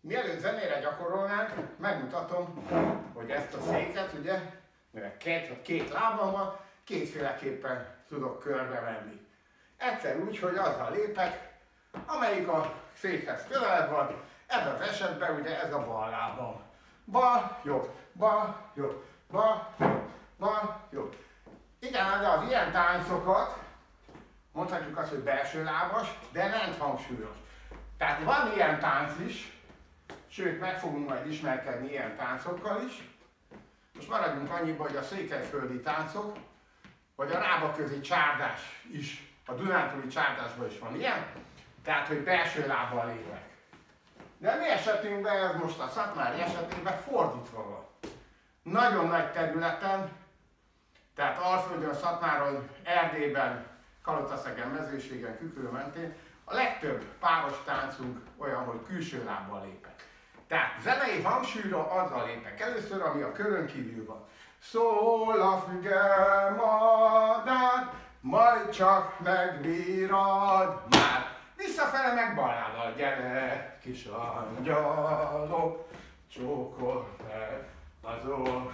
Mielőtt zenére gyakorolnánk, megmutatom, hogy ezt a széket, ugye, mivel két, két lábam van, kétféleképpen tudok körbe menni. Egyszer úgy, hogy azzal lépek, amelyik a székhez közelebb van, ebben az esetben ugye ez a bal lábam. Bal, jobb, bal, jobb, bal, jobb, bal, jobb. Igen, de az ilyen táncokat, mondhatjuk azt, hogy belső lábas, de lent hangsúlyos. Tehát van ilyen tánc is, sőt meg fogunk majd ismerkedni ilyen táncokkal is. Most maradjunk annyiba, hogy a székelyföldi táncok, vagy a rába közi csárdás is, a Dunántúli csárdásban is van ilyen, tehát hogy belső lábbal lépek. De a mi esetünkben, ez most a szatmári esetében fordítva van. Nagyon nagy területen, tehát Alföldön, Szatmáron, Erdélyben, Kalotaszegen, Mezőségen, Kükről mentén, a legtöbb páros táncunk olyan, hogy külső lábbal lépek. Tehát zenei hangsúlyra azzal lépek először, ami a körön kívül van. Szól a füge madár, majd csak megbírad már. Visszafele meg balával, gyere, kis angyalok, csókol meg az.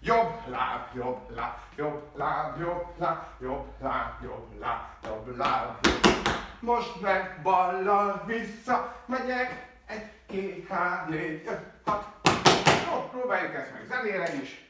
Jobb láb, jobb láb, jobb láb, jobb láb, jobb láb, jobb láb, jobb láb. Most meg ballal vissza megyek, egy, két, három, négy, öt, hat. Jó, próbáljuk ezt meg zenére is.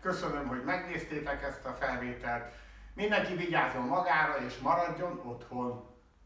Köszönöm, hogy megnéztétek ezt a felvételt. Mindenki vigyázzon magára és maradjon otthon.